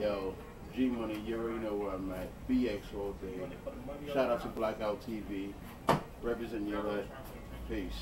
Yo, G Money, you already know where I'm at. BX all day. Shout out to Blackout TV. Represent your Peace.